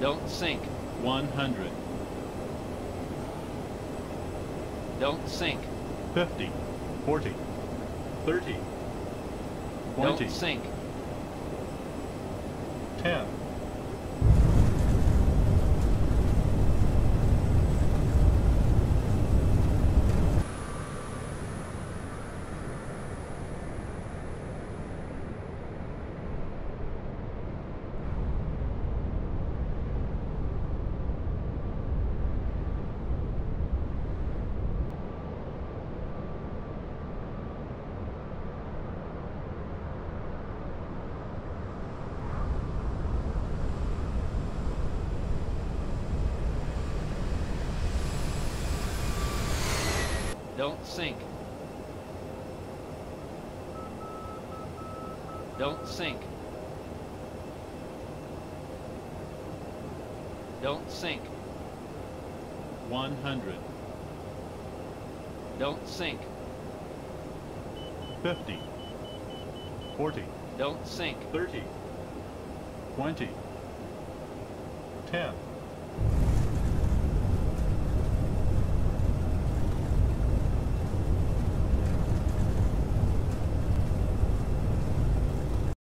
Don't sink. 100, Don't sink. 50, 40, 30, 20, Don't sink. 10, Don't sink. Don't sink. Don't sink. 100, Don't sink. 50, 40, Don't sink. 30, 20, 10,